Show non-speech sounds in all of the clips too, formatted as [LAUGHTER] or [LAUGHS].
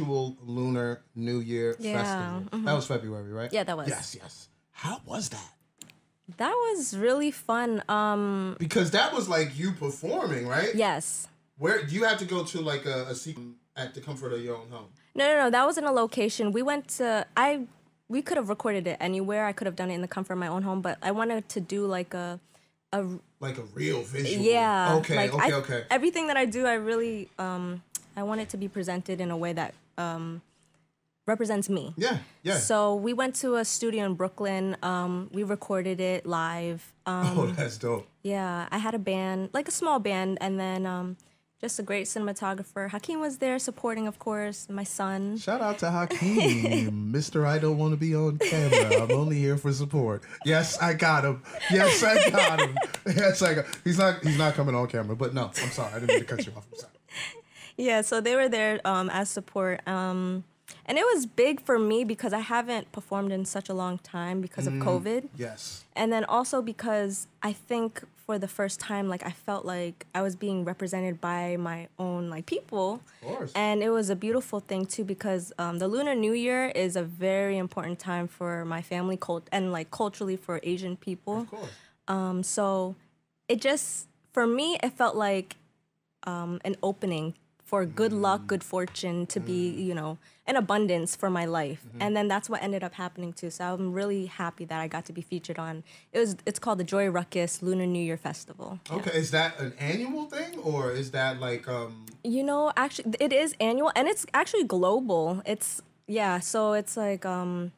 actual Lunar New Year Yeah, festival. That was February, right? Yeah, that was. Yes, yes. How was that? That was really fun. Um, Because that was like you performing, right? yes. Where you had to go to like a, a seat at the comfort of your own home. No, no, no. That was in a location. We went to. I. We could have recorded it anywhere. I could have done it in the comfort of my own home, but I wanted to do like a, a Like a real visual. yeah. Okay, like, okay, I- okay. Everything that I do, I really um, I want it to be presented in a way that um, represents me. Yeah, yeah. So we went to a studio in Brooklyn. Um, we recorded it live. Um, oh, that's dope. yeah, I had a band, like a small band, and then um, just a great cinematographer. Hakeem was there supporting, of course. My son. Shout out to Hakeem, [LAUGHS] Mr. I don't want to be on camera. I'm only here for support. Yes, I got him. Yes, I got him. [LAUGHS] Yes, I got. He's not. He's not coming on camera. But no, I'm sorry. I didn't mean to cut you off. I'm sorry. Yeah, so they were there um, as support. Um, and it was big for me because I haven't performed in such a long time because of COVID. Yes. And then also because I think for the first time, like I felt like I was being represented by my own like people. Of course. And it was a beautiful thing too because um, the Lunar New Year is a very important time for my family cult and like culturally for Asian people. Of course. Um, so it just for me it felt like um, an opening for good luck, good fortune to be you know an abundance for my life, and then that's what ended up happening too. So I'm really happy that I got to be featured on. It was it's called the Joy Ruckus Lunar New Year Festival. Okay, is that an annual thing or is that like um? You know, actually, it is annual and it's actually global. It's yeah, so it's like um,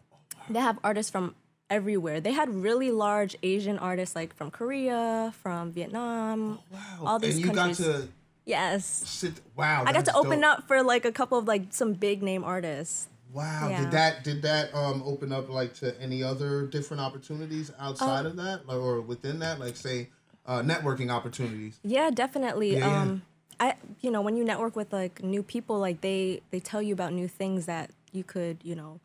they have artists from everywhere. They had really large Asian artists like from Korea, from Vietnam, all these and you countries. got to yes. Wow. I got to open dope. up for like a couple of like some big name artists. Wow. Yeah. Did that did that um open up like to any other different opportunities outside Uh, of that, like, or within that, like say, uh, networking opportunities? Yeah, definitely. Yeah. um I you know, when you network with like new people, like they they tell you about new things that you could, you know,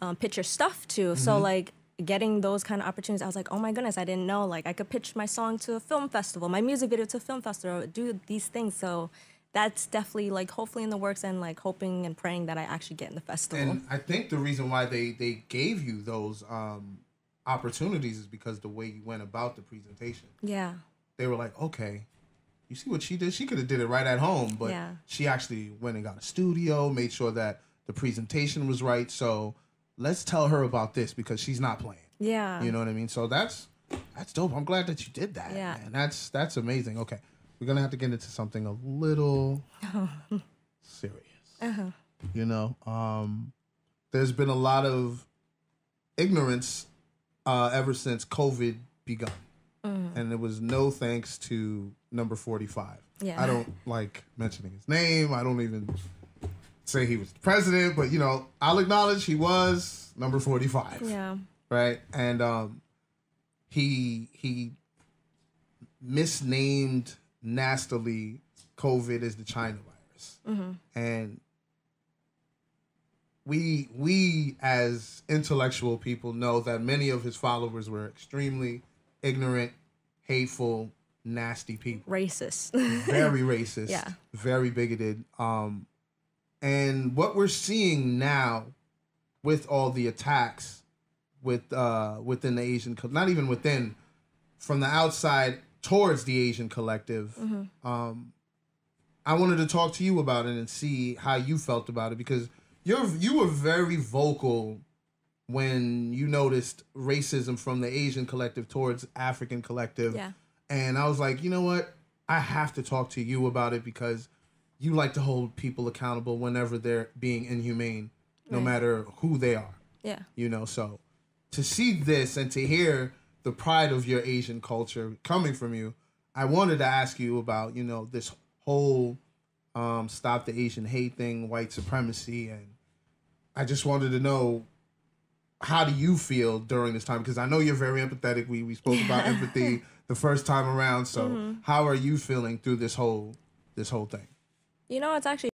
um, pitch your stuff to. Mm-hmm. So like getting those kind of opportunities, I was like, oh my goodness, I didn't know. Like I could pitch my song to a film festival, my music video to a film festival, do these things. So that's definitely like hopefully in the works and like hoping and praying that I actually get in the festival. And I think the reason why they they gave you those um opportunities is because the way you went about the presentation. yeah. They were like, okay, you see what she did? She could have did it right at home, but Yeah. she actually went and got a studio, made sure that the presentation was right. So let's tell her about this because she's not playing. Yeah. You know what I mean? So that's that's dope. I'm glad that you did that. Yeah. And That's that's amazing. Okay. We're gonna have to get into something a little [LAUGHS] serious. Uh-huh. You know, um, there's been a lot of ignorance uh, ever since COVID begun, Mm. and it was no thanks to number 45. Yeah. I don't like mentioning his name. I don't even say he was the president, but you know, I'll acknowledge he was number 45 Yeah. right? And um, he he misnamed nastily COVID as the China virus, and we we as intellectual people know that many of his followers were extremely ignorant, hateful, nasty people Racist. [LAUGHS] very racist, Yeah. very bigoted. Um, and what we're seeing now with all the attacks with uh, within the Asian, co- not even within, from the outside towards the Asian collective. Um, I wanted to talk to you about it and see how you felt about it because you're you were very vocal when you noticed racism from the Asian collective towards African collective. Yeah. And I was like, you know what? I have to talk to you about it because you like to hold people accountable whenever they're being inhumane, no Right. matter who they are. yeah. You know, so to see this and to hear the pride of your Asian culture coming from you, I wanted to ask you about, you know, this whole um, stop the Asian hate thing, white supremacy, and I just wanted to know how do you feel during this time? Because I know you're very empathetic. We we spoke about empathy the first time around. So how are you feeling through this whole this whole thing? You know, it's actually